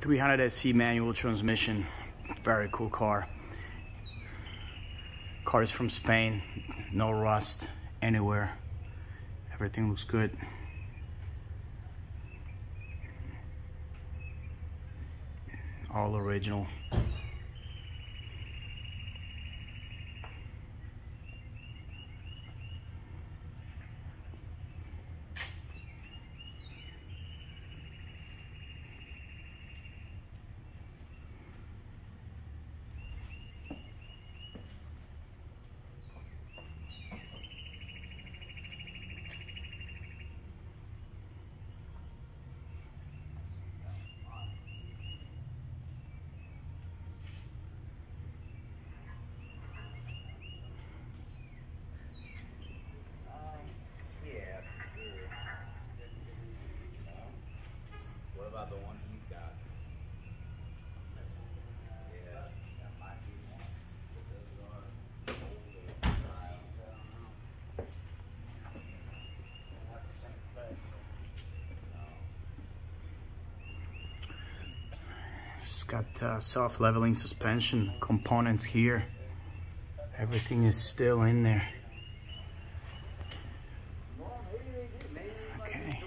300 SE manual transmission. Very cool car. Car is from Spain. No rust anywhere. Everything looks good. All original. the one he's got. It's got uh, self-leveling suspension components here. Everything is still in there. Okay.